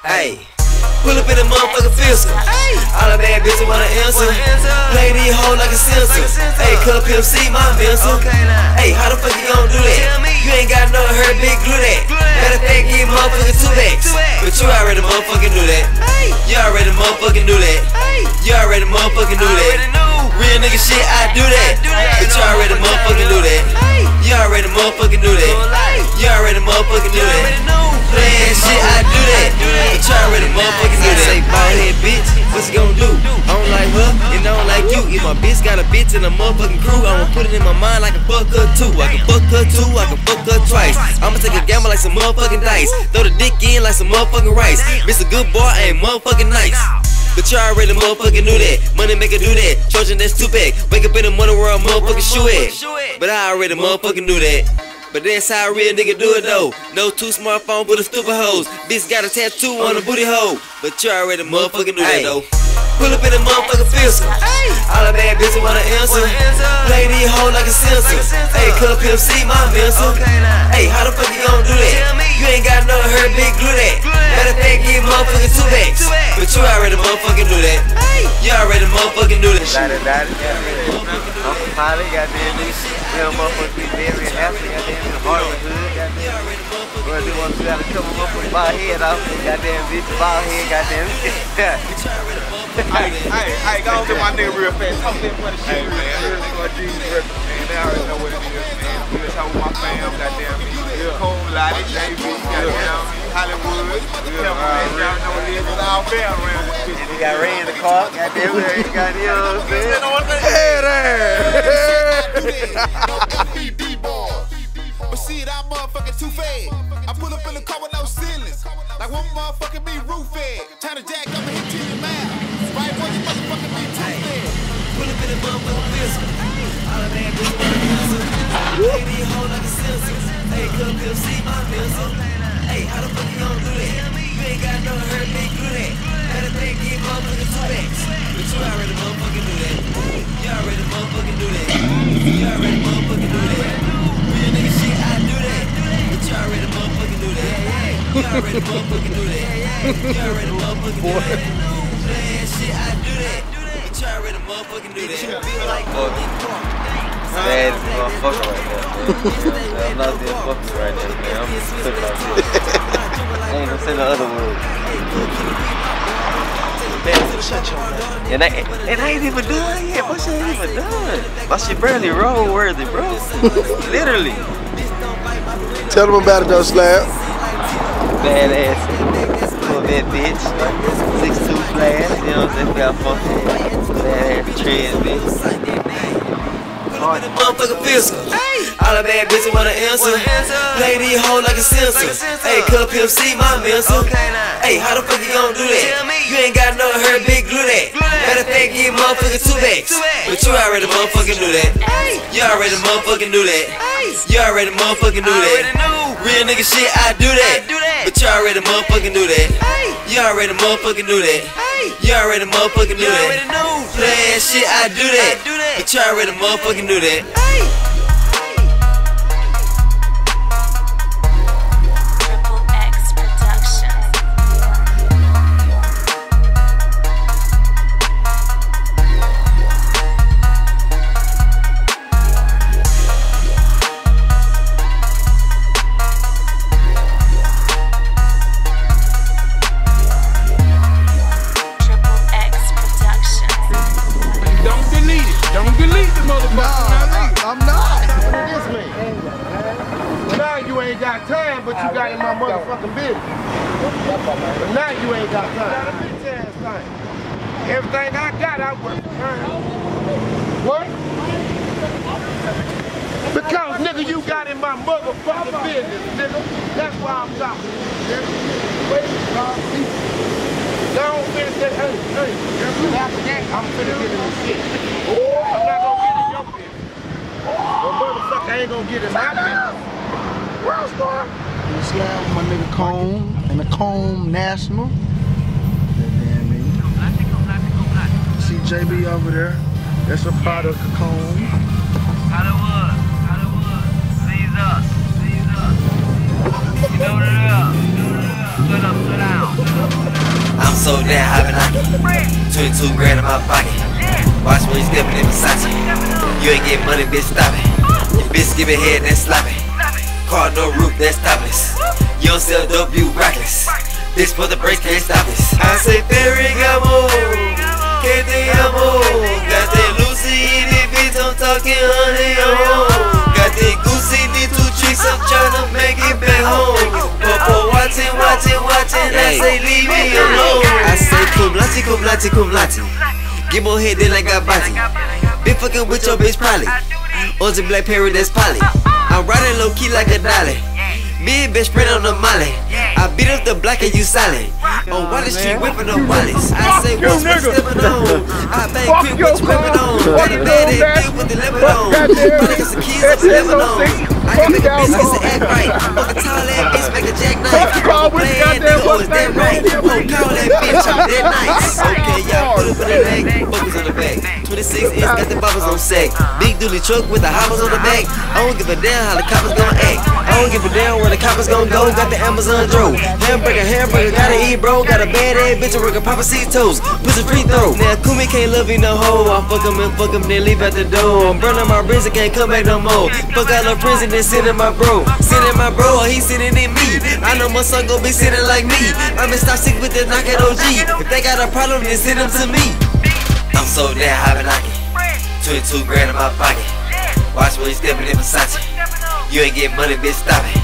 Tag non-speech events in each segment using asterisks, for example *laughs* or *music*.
Hey. Pull up in the motherfucking physical. All the bad bitches wanna answer. Play these hoes like a sensor. Hey, Cup MC, my mentor. Hey, how the fuck you gon' do that? You ain't got no hurt, big glue that. Better think get motherfucking two backs. But you already motherfucking knew that. You already motherfucking knew that. You already motherfucking knew that. Real nigga shit, I do that. But you already motherfucking knew that. You already motherfucking knew that. You already motherfucking knew that. Playing shit, I do that. But you already motherfucking knew that. Say, bald head bitch, what's he gon' do? I don't like her, and I don't like you. If my bitch got a bitch in a motherfucking crew, I'ma put it in my mind like a fuck her too. I can fuck her too, I can fuck her twice. I'ma take a gamble like some motherfucking dice. Throw the dick in like some motherfucking rice. Mr. Good Boy ain't motherfucking nice. But you already motherfucking knew that. Money make her do that. Trojan, that's too pack. Wake up in the morning where a motherfucking shoe at. But I already motherfucking knew that. But that's how a real nigga do it though. No two smartphone but a stupid hoes. Bitch got a tattoo on the booty hole. But you already motherfucking do that though. Pull up in the motherfucking physical. All the bad bitches wanna answer. Play these hoes like a sensor. Hey, Cup MC, my mentor. Hey, how the fuck you gon' do that? You ain't got no hurt, big glue that. Better think get motherfucking two backs. But you already motherfucking do that. You already motherfucking knew that. Got it, got it, I'm from Holly, goddamn nigga. Real motherfuckers be very happy, goddamn in Harlem hood, goddamn. Bro, they want to got a couple motherfuckers bald head off, goddamn bitch, bald head, goddamn. *laughs* Hey, hey, hey, go on to my nigga real fast. Talk that for the shit. Hey, man, real nigga G rep, man. They already know what it is, man. We just talk with my fam, goddamn me. Cole, Lottie, JB, goddamn me. Hollywood. Yeah, man, y'all know what it is. It's all fair around this bitch. He got Ray in the car, goddamn, he got, you know what I'm saying? Hey there! *laughs* But shit, I'm motherfucking too fed. I pull up in the car with no ceilings. Like one motherfucking be roof fed. Tryna jack up and hit you in your mouth. Right boy, you motherfucking be too fed. Pull up in the motherfucking physical. All the bad bitches wanna answer. Play these like a sensor. Hey, Cup MC, my mentor. Hey, how the fuck you gon' do that? You ain't got no hurt, big glue that. Better think get motherfucking two backs. But you already motherfucking knew that. You already motherfucking knew that. You already motherfucking knew that. Real nigga shit, I do that. But you already motherfucking knew that. You already motherfucking knew that. You already motherfucking knew that. Shit, I do that. But you already motherfucking knew that. Feel like Bad motherfucker man. I'm not being fucked right now, man. I'm tripping out here. I ain't gonna say no other word. And I, and I ain't even done yet. My shit ain't even done. My shit barely roll worthy, bro. Literally. Tell them about it though, Slab. Badass. Corvette bitch. 6'2 flash. You know what I'm saying? Got funky. Badass tread, bitch. Motherfucking physical. All the bad bitches wanna answer. Play these hoes like a sensor. Hey, Cup MC, my mentor. Hey, how the fuck you gon' do that? You ain't got no hurt, big glue that. Better think get motherfucking two backs. But you already motherfucking knew that. You already motherfucking knew that. You already motherfucking knew that. Real nigga shit, I do that. But you already motherfucking knew that. You already motherfucking knew that. You already motherfucking knew that. Playing shit, I do that. But you already motherfucking knew that. What? Because nigga, you got in my motherfucking business, nigga. That's why I'm talking. Don't finish that. Hey, hey. After that, I'm finna get in the shit. I'm not gonna get in your business. But motherfucker ain't gonna get in my business. World star. You slab with my nigga Koom and the Koom National. That damn nigga. See JB over there. That's a part of Koom. Hollywood, Hollywood, seize us, seize us. You know what it is. Sit up, sit down. so damn high and I 22 grand in my pocket. Watch when you stepping in Versace. You ain't get money, bitch, stop it. Your bitch give me head, that's sloppy. Car no roof, that's topless. You don't sell dope, you reckless. Bitch, put the brakes, can't stop this. I say Ferragamo, que te amo. Got that Lucy, this bitch, I'm talking honey, oh. Got that Goosey, need two tricks, I'm tryna make it back home. Popo watching, watching, watching, I say leave me alone. I say Koomlaude, cum laude, Koomlaude. Get more head than I got body. Been fucking with your bitch probably. Orange and black parrot, that's Polly. I'm riding low key like a dolly. Me and bitch spread on the molly. I beat up the black and you silent. On Water Street oh, whipping up wallets. I say what's what stepping on. *laughs* I bang quick what you whipping on. Got a bad ass bitch with the lemon on. Probably got some keys up the lemon on. I can make a bitch get some act right. Fuck a tall ass bitch, make a jackknife. I'm playing nigga, oh is that right? Oh, call that bitch, I'm that nice. Okay, y'all put up in the 26 inch, got the bobbers on sack. Big dually truck with the hoppers on the back. I don't give a damn how the coppers gon' act. I don't give a damn where the coppers gon' go. Got the Amazon drove. Hamburger, hamburger, gotta eat, bro. Got a bad ass bitch, a working Papa C toes. A free throw. Now Kumi can't love me no hoe. I fuck him and fuck him, then leave at the door. I'm burning my bridge, I can't come back no more. Fuck out of prison, then sitting my bro. Sitting my bro, or he sitting in me. I know my son gon' be sitting like me. I'ma stop sick with the knock at OG. If they got a problem, then send them to me. I'm so damn high and knocking. 22 grand in my pocket. Watch when you stepping in the Versace. You ain't get money, bitch, stop it.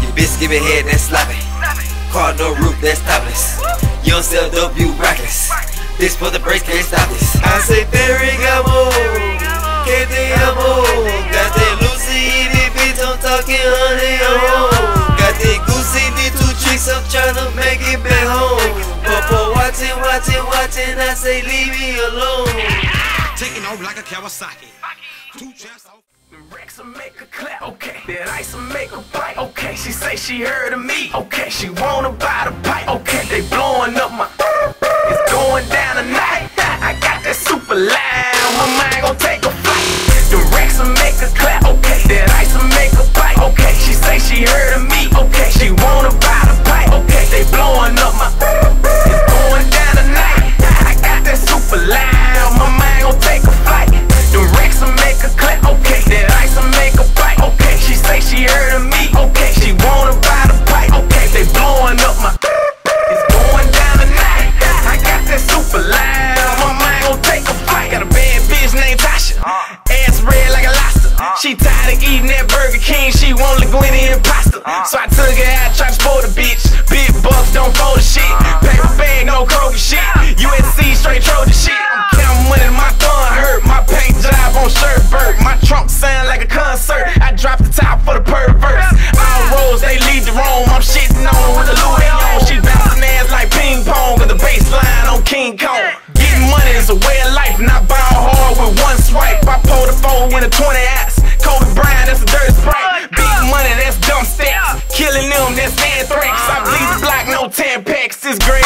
Your bitch give me head, that's sloppy. Car no roof, that's topless. You don't sell dope, you reckless. Bitch, put the brakes, can't stop this. I say Ferragamo, que te amo. Got that Lucy, this bitch, I'm talking honey, oh. Got that Goosey, these two tricks, I'm tryna make it back home. Popo watching, watching, watching, I say leave me alone. Taking off like a Kawasaki. Two jumps off. Rex will make her clap, okay. That ice will make her bite, okay. She say she heard of me, okay. She wanna buy the pipe, okay. They blowing up my. It's going down tonight. I got that super loud. My mind gon' take a flight. 10 packs. This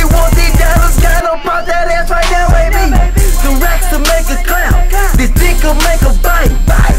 You want these dollars, gotta pop that ass right now, baby. The racks to make a clap, this dick will make a bite.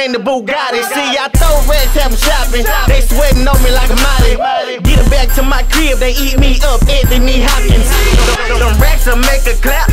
Bring the Bugatti. See, I throw racks, have them shopping. They sweating on me like a molly. Get them back to my crib, they eat me up, Anthony Hopkins. Them, them racks will make a clap.